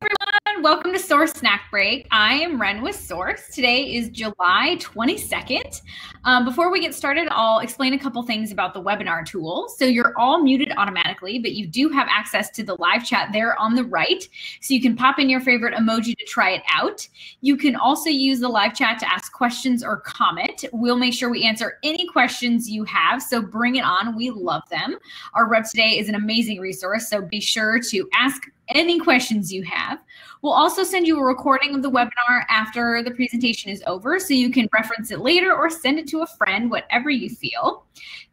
everyone. Welcome to Source Snack Break. I am Ren with Source. Today is July 22nd. Um, before we get started, I'll explain a couple things about the webinar tool. So you're all muted automatically, but you do have access to the live chat there on the right. So you can pop in your favorite emoji to try it out. You can also use the live chat to ask questions or comment. We'll make sure we answer any questions you have. So bring it on. We love them. Our rep today is an amazing resource. So be sure to ask any questions you have. We'll also send you a recording of the webinar after the presentation is over so you can reference it later or send it to a friend, whatever you feel.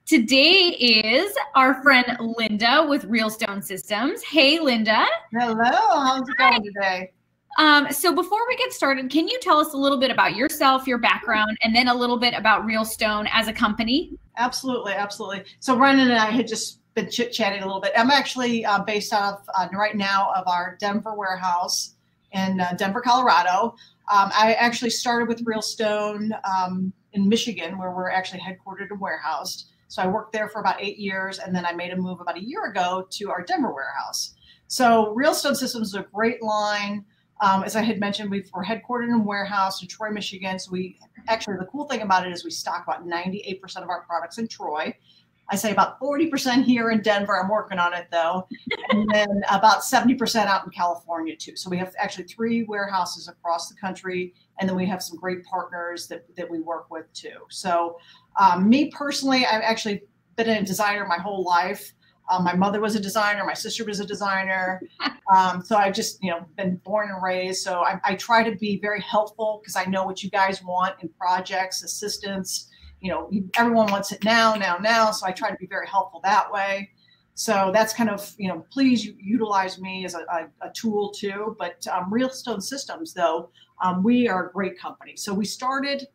Today is our friend Lynda with Realstone Systems. Hey, Lynda. Hello. How's it going today? Um, so before we get started, can you tell us a little bit about yourself, your background, and then a little bit about Real Stone as a company? Absolutely, absolutely. So Brendan and I had just been chit chatting a little bit. I'm actually uh, based out of uh, right now of our Denver warehouse in uh, Denver, Colorado. Um, I actually started with Realstone um, in Michigan, where we're actually headquartered and warehoused. So I worked there for about eight years, and then I made a move about a year ago to our Denver warehouse. So Realstone Systems is a great line. Um, as I had mentioned, we are headquartered in a warehouse in Troy, Michigan. So we actually the cool thing about it is we stock about 98% of our products in Troy. I say about 40% here in Denver. I'm working on it though. and then about 70% out in California too. So we have actually three warehouses across the country. And then we have some great partners that, that we work with too. So um, me personally, I've actually been a designer my whole life. Um, my mother was a designer. My sister was a designer. Um, so I've just, you know, been born and raised. So I, I try to be very helpful because I know what you guys want in projects, assistance, you know, everyone wants it now, now, now. So I try to be very helpful that way. So that's kind of, you know, please utilize me as a, a, a tool too. But um, Realstone Systems, though, um, we are a great company. So we started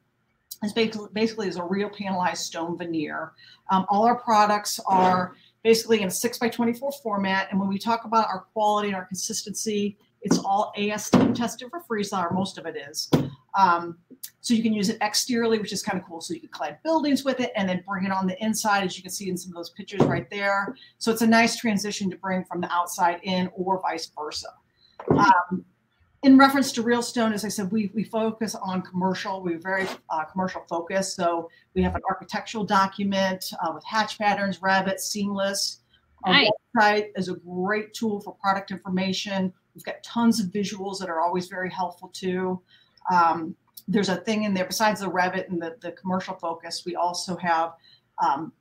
as basically, basically as a real panelized stone veneer. Um, all our products are basically in a 6 by 24 format. And when we talk about our quality and our consistency, it's all ASTM tested for freeze-thaw, or most of it is. Um, so you can use it exteriorly, which is kind of cool. So you can clad buildings with it and then bring it on the inside, as you can see in some of those pictures right there. So it's a nice transition to bring from the outside in or vice versa. Um, in reference to real stone, as I said, we, we focus on commercial. We're very uh, commercial focused. So we have an architectural document uh, with hatch patterns, Revit, Seamless. Our nice. website is a great tool for product information. We've got tons of visuals that are always very helpful too. Um, there's a thing in there besides the Revit and the, the commercial focus. We also have um,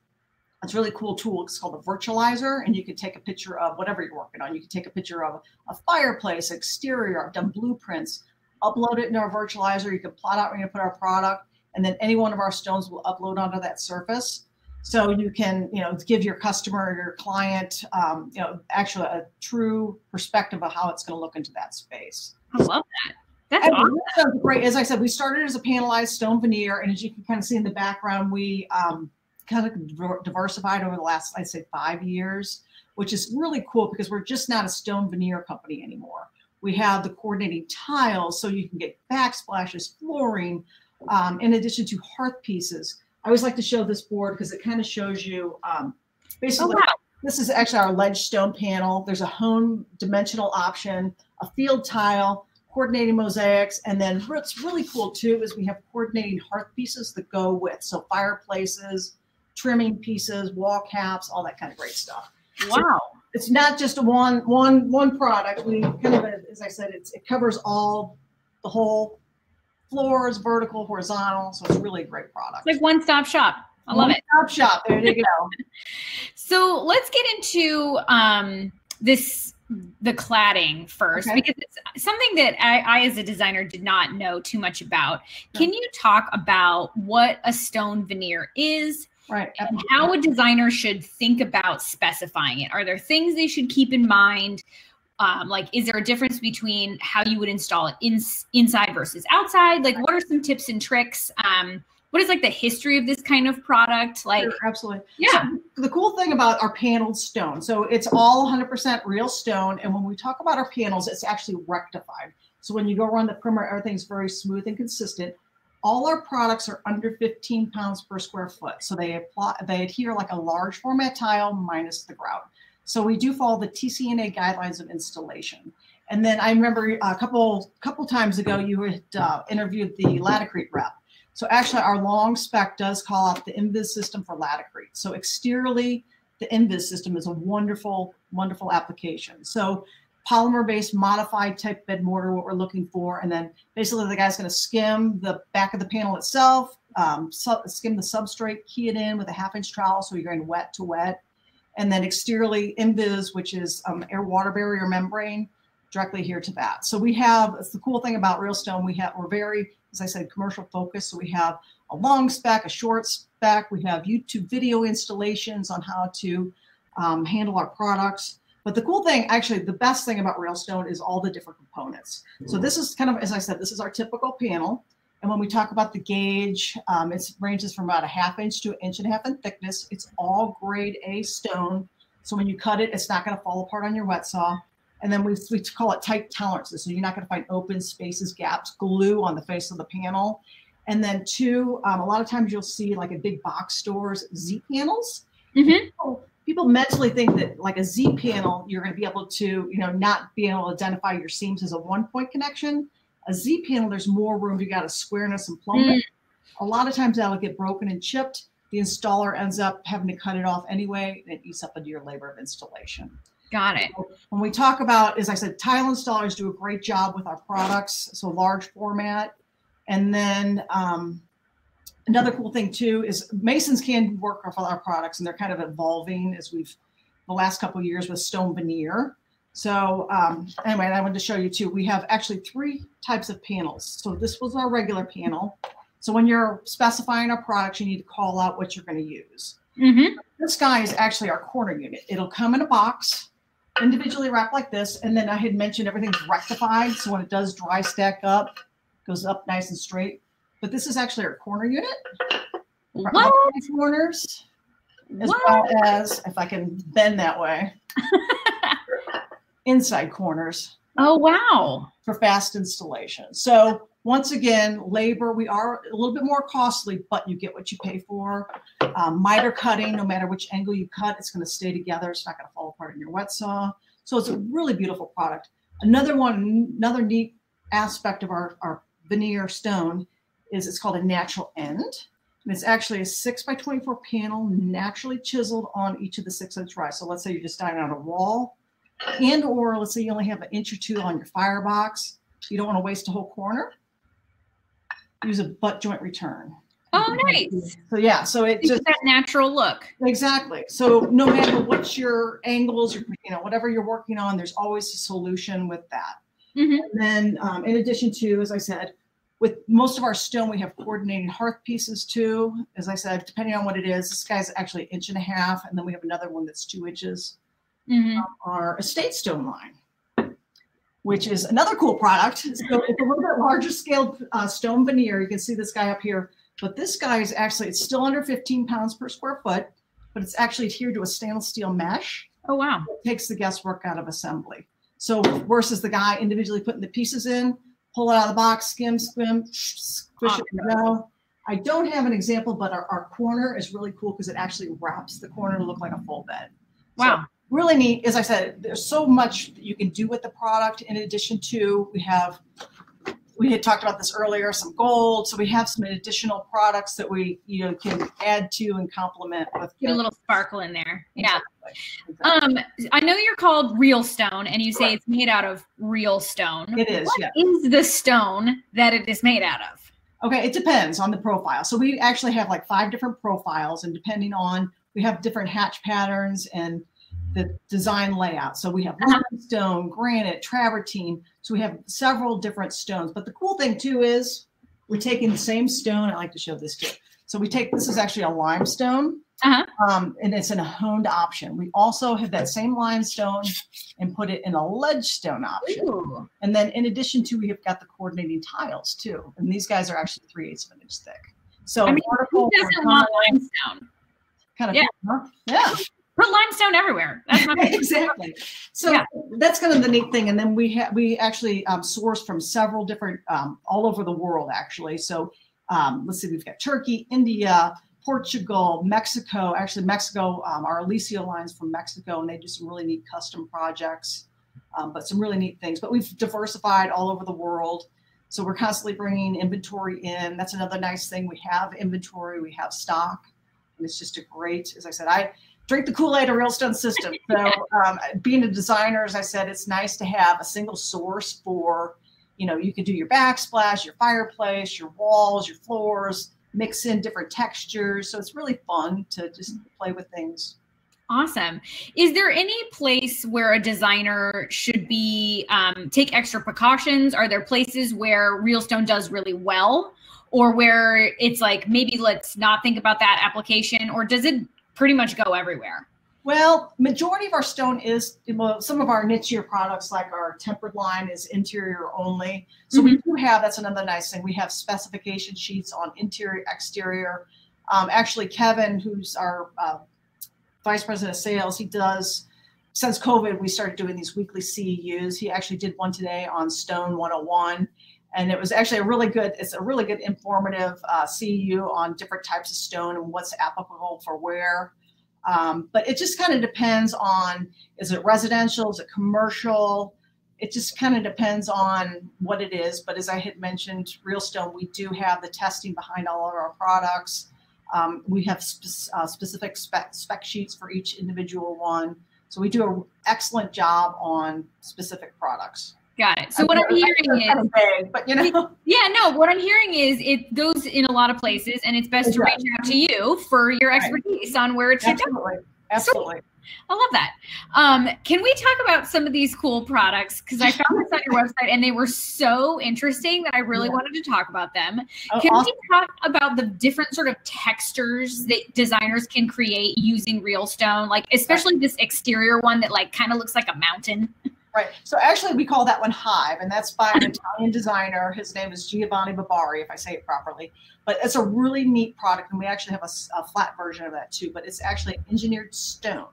it's a really cool tool. It's called a virtualizer, and you can take a picture of whatever you're working on. You can take a picture of a fireplace, exterior. I've done blueprints. Upload it into our virtualizer. You can plot out where to put our product, and then any one of our stones will upload onto that surface. So you can, you know, give your customer or your client, um, you know, actually a true perspective of how it's going to look into that space. I love that. That's awesome. great. As I said, we started as a panelized stone veneer, and as you can kind of see in the background, we um, kind of diversified over the last, I'd say, five years, which is really cool because we're just not a stone veneer company anymore. We have the coordinating tiles, so you can get backsplashes, flooring, um, in addition to hearth pieces. I always like to show this board because it kind of shows you um, basically. Oh, wow. This is actually our ledge stone panel. There's a hone dimensional option, a field tile, coordinating mosaics, and then what's really cool too is we have coordinating hearth pieces that go with so fireplaces, trimming pieces, wall caps, all that kind of great stuff. Wow. So it's not just a one one one product. We kind of as I said, it's it covers all the whole floors, vertical, horizontal. So it's really a great product. It's like one stop shop. I love it. One stop shop. There you go. so let's get into um, this the cladding first okay. because it's something that I, I, as a designer did not know too much about. Can you talk about what a stone veneer is right and how a designer should think about specifying it? Are there things they should keep in mind? Um, like is there a difference between how you would install it in, inside versus outside? Like what are some tips and tricks um, what is like the history of this kind of product? Like sure, absolutely. yeah. So the cool thing about our paneled stone so it's all 100% real stone and when we talk about our panels it's actually rectified. So when you go around the perimeter everything's very smooth and consistent. All our products are under 15 pounds per square foot so they apply they adhere like a large format tile minus the grout. So we do follow the TCNA guidelines of installation. And then I remember a couple couple times ago you had uh, interviewed the Laticrete rep. So actually, our long spec does call out the Invis system for Laticrete. So exteriorly, the Invis system is a wonderful, wonderful application. So polymer-based modified type bed mortar, what we're looking for, and then basically the guy's going to skim the back of the panel itself, um, skim the substrate, key it in with a half-inch trowel, so you're going wet to wet, and then exteriorly Invis, which is um, air water barrier membrane, directly here to that. So we have, it's the cool thing about Realstone, we have, we're very, as I said, commercial focused. So we have a long spec, a short spec, we have YouTube video installations on how to um, handle our products. But the cool thing, actually, the best thing about Realstone is all the different components. So this is kind of, as I said, this is our typical panel. And when we talk about the gauge, um, it ranges from about a half inch to an inch and a half in thickness. It's all grade A stone. So when you cut it, it's not going to fall apart on your wet saw. And then we, we call it tight tolerances. So you're not going to find open spaces, gaps, glue on the face of the panel. And then two, um, a lot of times you'll see like a big box stores Z panels. Mm-hmm. People, people, mentally think that like a Z panel, you're going to be able to, you know, not be able to identify your seams as a one point connection. A Z panel, there's more room. You got a squareness and plumbing. Mm. A lot of times that'll get broken and chipped. The installer ends up having to cut it off anyway, and it eats up into your labor of installation. Got it. When we talk about, as I said, tile installers do a great job with our products, so large format. And then um, another cool thing too is masons can work with our products, and they're kind of evolving as we've the last couple years with stone veneer. So um, anyway, I wanted to show you too. We have actually three types of panels. So this was our regular panel. So when you're specifying our products, you need to call out what you're going to use. Mm-hmm. This guy is actually our corner unit. It'll come in a box individually wrapped like this. And then I had mentioned everything's rectified. So when it does dry stack up, goes up nice and straight. But this is actually our corner unit. What? Corners. As what? well as, if I can bend that way, inside corners. Oh, wow. For fast installation. So once again, labor, we are a little bit more costly, but you get what you pay for. Um, miter cutting, no matter which angle you cut, it's going to stay together. It's not going to fall apart in your wet saw. So it's a really beautiful product. Another one, another neat aspect of our, our veneer stone is it's called a natural end. And it's actually a six by 24 panel naturally chiseled on each of the six inch rise. So let's say you're just dying on a wall and or let's say you only have an inch or two on your firebox. You don't want to waste a whole corner use a butt joint return. Oh, nice. So yeah, so it just that natural look. Exactly. So no matter what your angles, or you know, whatever you're working on, there's always a solution with that. Mm-hmm. And then, um, in addition to, as I said, with most of our stone, we have coordinating hearth pieces too. As I said, depending on what it is, this guy's actually an inch and a half, and then we have another one that's two inches. Mm-hmm. Um, our estate stone line which is another cool product. So it's a little bit larger scale uh, stone veneer. You can see this guy up here, but this guy is actually, it's still under 15 pounds per square foot, but it's actually adhered to a stainless steel mesh. Oh, wow. It takes the guesswork out of assembly. So versus the guy individually putting the pieces in, pull it out of the box, skim, skim, squish it, go. I don't have an example, but our, our corner is really cool because it actually wraps the corner to look like a full bed. Wow. So really neat. As I said, there's so much that you can do with the product. In addition to, we have, we had talked about this earlier, some gold. So we have some additional products that we, you know, can add to and complement with. Get a little sparkle in there. Yeah. Exactly. Um, I know you're called real stone and you say it's made out of real stone. It is. What yeah. is the stone that it is made out of? Okay, it depends on the profile. So we actually have like five different profiles, and depending on we have different hatch patterns and the design layout. So we have limestone, granite, travertine. So we have several different stones. But the cool thing too is we're taking the same stone. I like to show this too. So we take this is actually a limestone, uh-huh. um, and it's in a honed option. We also have that same limestone and put it in a ledge stone option. Ooh. And then in addition to, we have got the coordinating tiles too. And these guys are actually three eighths of an inch thick. So I mean, who doesn't want limestone? Kind of, yeah. Huh? yeah put limestone everywhere. exactly. So yeah. that's kind of the neat thing. And then we have we actually um, source from several different um, all over the world actually. So um, let's see, we've got Turkey, India, Portugal, Mexico. Actually, Mexico, um, our Alicia lines from Mexico, and they do some really neat custom projects. um, but some really neat things. But we've diversified all over the world. So we're constantly bringing inventory in. That's another nice thing. We have inventory, we have stock, and it's just a great, as I said, I drink the Kool-Aid of Realstone system. So um, being a designer, as I said, it's nice to have a single source for, you know, you can do your backsplash, your fireplace, your walls, your floors, mix in different textures. So it's really fun to just play with things. Awesome. Is there any place where a designer should be um, take extra precautions? Are there places where Realstone does really well, or where it's like maybe let's not think about that application, or does it pretty much go everywhere? Well, majority of our stone is well, some of our nichier products, like our tempered line, is interior only. So mm-hmm. we do have that's another nice thing. We have specification sheets on interior, exterior. Um, actually, Kevin, who's our uh, vice president of sales, he does since COVID. We started doing these weekly CEUs. He actually did one today on Stone 101, and it was actually a really good. It's a really good informative uh, CEU on different types of stone and what's applicable for where. Um, but it just kind of depends on is it residential, is it commercial? It just kind of depends on what it is. But as I had mentioned, real stone we do have the testing behind all of our products. Um, we have spe- uh, specific spec, spec sheets for each individual one. So we do an excellent job on specific products. Got it. So what I'm hearing is, kind of vague, but you know, yeah, no. What I'm hearing is it goes in a lot of places, and it's best to reach out to you for your expertise right. on where it should Absolutely. go. Absolutely. I love that. Um, can we talk about some of these cool products? Because I found this on your website and they were so interesting that I really yeah. wanted to talk about them. Oh, can awesome. we talk about the different sort of textures that designers can create using real stone? Like especially this exterior one that like kind of looks like a mountain. Right. So actually, we call that one Hive, and that's by an Italian designer. His name is Giovanni Barbari, if I say it properly. But it's a really neat product, and we actually have a, a flat version of that too. But it's actually engineered stone.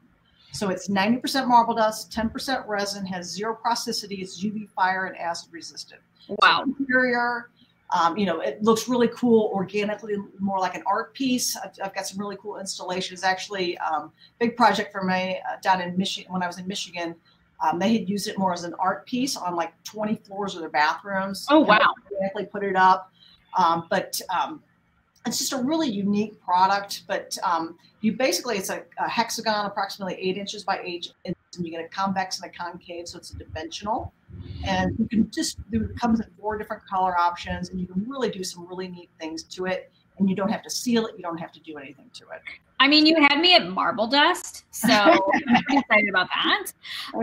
So it's 90% marble dust, 10% resin, has zero plasticity, it's UV fire and acid resistant. Wow. So interior, um, you know, it looks really cool organically, more like an art piece. I've, I've got some really cool installations. Actually, um, big project for me uh, down in Michigan when I was in Michigan. Um, they had used it more as an art piece on like 20 floors of their bathrooms. Oh wow! They put it up. Um, but um, it's just a really unique product. But um, you basically it's a, a, hexagon, approximately eight inches by eight, and you get a convex and a concave, so it's a dimensional. And you can just it comes in four different color options, and you can really do some really neat things to it. And you don't have to seal it. You don't have to do anything to it. I mean, you had me at marble dust, so I'm excited about that.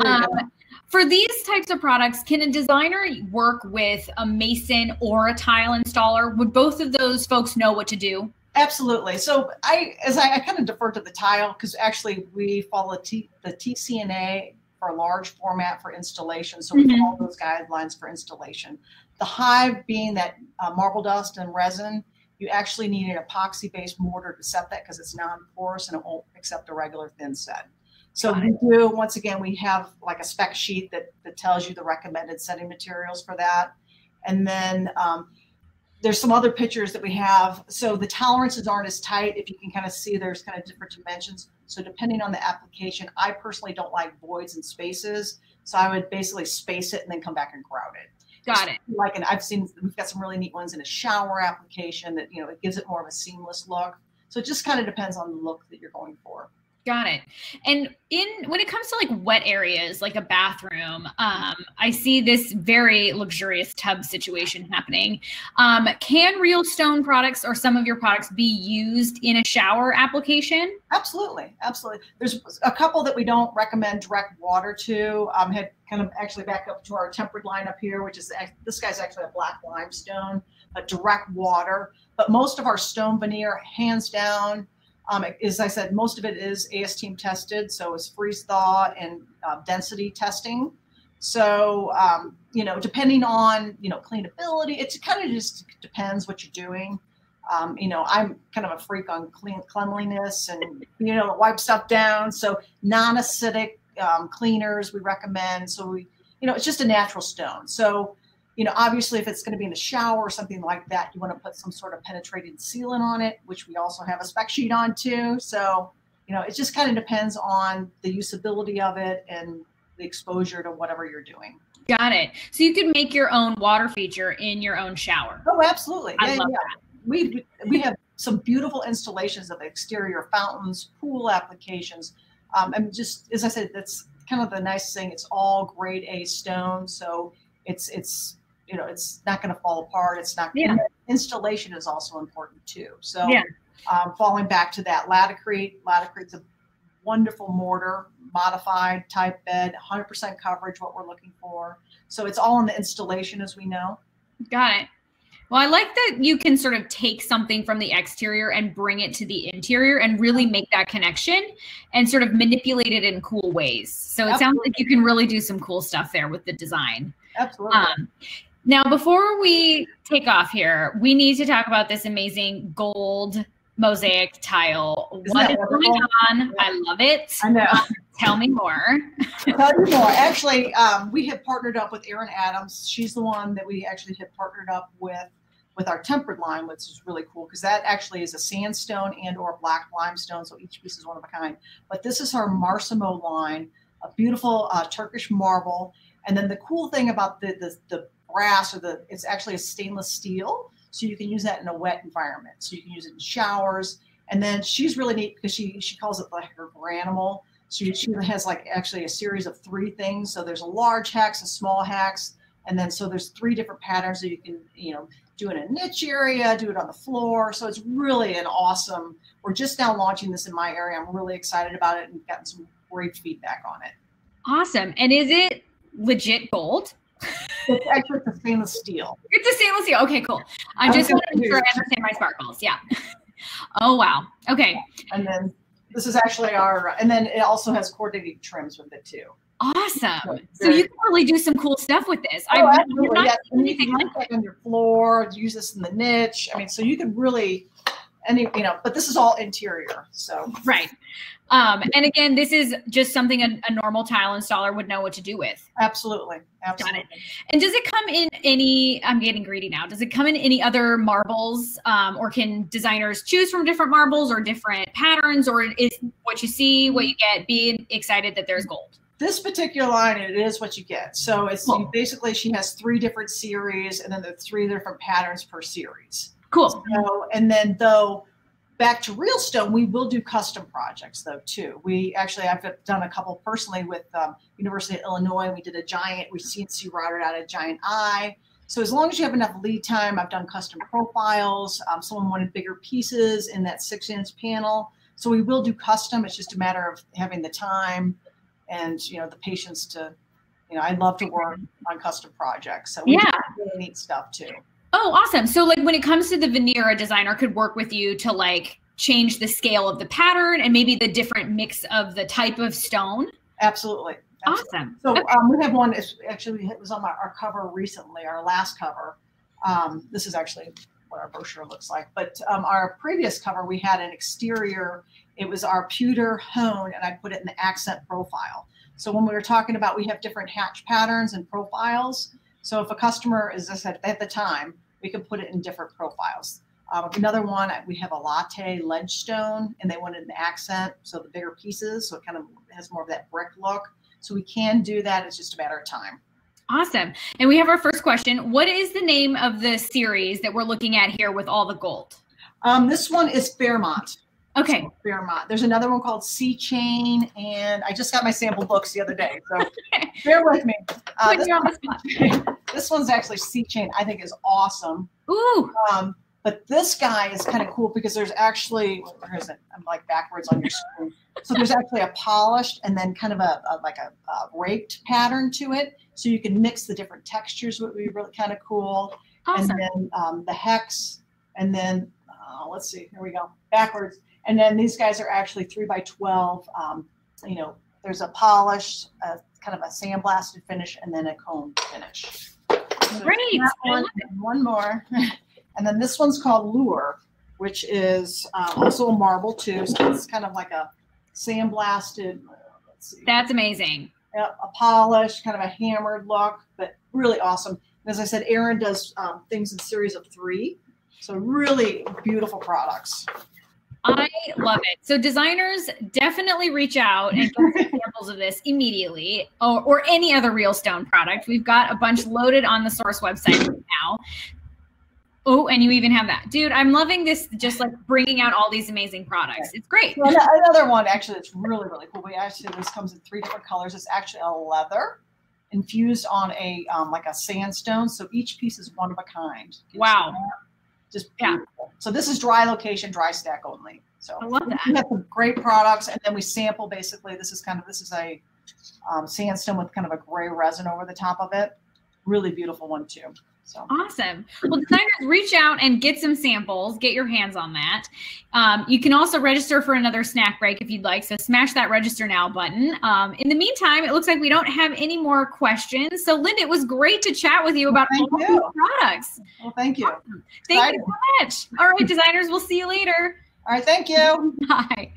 Um, for these types of products, can a designer work with a mason or a tile installer? Would both of those folks know what to do? Absolutely. So I, as I, I kind of defer to the tile because actually we follow T, the TCNA for large format for installation. So we mm-hmm. follow those guidelines for installation. The hive being that uh, marble dust and resin you actually need an epoxy based mortar to set that because it's non-porous and it won't accept a regular thin set. So we do, once again, we have like a spec sheet that, that tells you the recommended setting materials for that. And then um, there's some other pictures that we have. So the tolerances aren't as tight. If you can kind of see, there's kind of different dimensions. So depending on the application, I personally don't like voids and spaces. So I would basically space it and then come back and grout it. Got it. Like, and I've seen we've got some really neat ones in a shower application that you know it gives it more of a seamless look. So it just kind of depends on the look that you're going for. Got it. And in when it comes to like wet areas, like a bathroom, um, I see this very luxurious tub situation happening. Um, can real stone products or some of your products be used in a shower application? Absolutely, absolutely. There's a couple that we don't recommend direct water to. Um, had kind of actually back up to our tempered line up here, which is this guy's actually a black limestone, a direct water. But most of our stone veneer, hands down um, as I said, most of it is ASTM tested, so it's freeze thaw and uh, density testing. So um, you know, depending on you know cleanability, it kind of just depends what you're doing. Um, you know, I'm kind of a freak on clean cleanliness and you know wipe stuff down. So non-acidic um, cleaners we recommend. So we, you know, it's just a natural stone. So you know, obviously, if it's going to be in the shower or something like that, you want to put some sort of penetrating sealant on it, which we also have a spec sheet on too. So, you know, it just kind of depends on the usability of it and the exposure to whatever you're doing. Got it. So you could make your own water feature in your own shower. Oh, absolutely. I Yeah, love yeah. We we have some beautiful installations of exterior fountains, pool applications, um, and just as I said, that's kind of the nice thing. It's all grade A stone, so it's it's you know it's not going to fall apart. It's not. Yeah. Installation is also important too. So Yeah. um, falling back to that, Laticrete. Laticrete's a wonderful mortar, modified type bed, 100% coverage, what we're looking for. So it's all in the installation, as we know. Got it. Well, I like that you can sort of take something from the exterior and bring it to the interior and really make that connection and sort of manipulate it in cool ways. So it sounds like you can really do some cool stuff there with the design. Absolutely. Um, now, before we take off here, we need to talk about this amazing gold mosaic tile. Isn't What is going on? I love it. I know. Tell me more. tell you more. Actually, um, we have partnered up with Erin Adams. She's the one that we actually have partnered up with with our tempered line, which is really cool because that actually is a sandstone and or black limestone, so each piece is one of a kind. But this is our Marsimo line, a beautiful uh, Turkish marble. And then the cool thing about the, the the brass or the it's actually a stainless steel, so you can use that in a wet environment. So you can use it in showers. And then she's really neat because she she calls it like her granimal. She, she has like actually a series of three things. So there's a large hex, a small hex, and then so there's three different patterns that you can, you know, do in a niche area, do it on the floor. So it's really an awesome. We're just now launching this in my area. I'm really excited about it and gotten some great feedback on it. Awesome. And is it legit gold? It's actually a stainless steel. It's a stainless steel. Okay, cool. I I'm just want to make sure I understand my sparkles. Yeah. oh wow. Okay. And then this is actually our, and then it also has coordinating trims with it too. Awesome. So Very- you can really do some cool stuff with this. Oh, absolutely. not Yeah. seen And you anything can like use on your floor, use this in the niche. I mean, so you could really, any, you know, but this is all interior. So Right. Um, and again, this is just something a, a normal tile installer would know what to do with. absolutely. Absolutely. And does it come in any? I'm getting greedy now. Does it come in any other marbles, um, or can designers choose from different marbles or different patterns, or is what you see what you get? Being excited that there's gold. This particular line, it is what you get. So it's Cool. basically she has three different series and then the three different patterns per series. Cool. So, and then though, back to real stone, we will do custom projects though too. We actually, I've done a couple personally with um, University of Illinois. We did a giant, we CNC routed out a giant eye. So as long as you have enough lead time, I've done custom profiles. Um, someone wanted bigger pieces in that six inch panel. So we will do custom. It's just a matter of having the time and, you know, the patience to, you know, I love to work on custom projects. So we do Yeah. really neat stuff too. Oh, awesome. So like when it comes to the veneer, a designer could work with you to like change the scale of the pattern and maybe the different mix of the type of stone. Absolutely. Absolutely. Awesome. So Okay. um, we have one. Actually it was on my, our cover recently, our last cover. Um, this is actually what our brochure looks like. But um, our previous cover, we had an exterior. It was our pewter hone, and I put it in the accent profile. So when we were talking about, we have different hatch patterns and profiles. So if a customer, as I said at the time, we can put it in different profiles. Um, another one, we have a latte ledge stone, and they wanted an accent, so the bigger pieces, so it kind of has more of that brick look. So we can do that. It's just a matter of time. Awesome. And we have our first question. What is the name of the series that we're looking at here with all the gold? Um, this one is Fairmont. Okay. Fairmont. There's another one called Sea Chain, and I just got my sample books the other day, so bear with me. Uh, this, you on the spot. this one's actually Sea Chain. I think is awesome. Ooh. Um, but this guy is kind of cool because there's actually where is it? I'm like backwards on your screen. So there's actually a polished and then kind of a, a like a, a raked pattern to it, so you can mix the different textures. Would be really kind of cool. Awesome. and then um, the hex, and then uh, let's see, here we go, backwards. And then these guys are actually three by twelve. Um, you know, there's a polished, uh, kind of a sandblasted finish, and then a cone finish. So Great. one, one more, and then this one's called Lure, which is um, also a marble too. So it's kind of like a sandblasted. uh, That's amazing. a a polished, kind of a hammered look, but really awesome. And as I said, Erin does um, things in series of three, so really beautiful products. I love it. So designers definitely reach out and get examples of this immediately, or, or any other real stone product. We've got a bunch loaded on the source website right now. Oh, and you even have that, dude. I'm loving this. Just like bringing out all these amazing products. It's great. Well, another one actually that's really really cool. We actually this comes in three different colors. It's actually a leather infused on a um, like a sandstone. So each piece is one of a kind. Wow. Just beautiful. Yeah. So this is dry location, dry stack only. So I love that. We have some great products, and then we sample. Basically, this is kind of this is a um, sandstone with kind of a gray resin over the top of it. Really beautiful one too. So awesome. Well, designers, reach out and get some samples. Get your hands on that. Um, you can also register for another snack break if you'd like. So smash that register now button. Um, in the meantime, it looks like we don't have any more questions. So Lynda, it was great to chat with you about well, all you. these products. Well, thank you. Awesome. Thank you so much. All right, designers, we'll see you later. All right, thank you. Bye.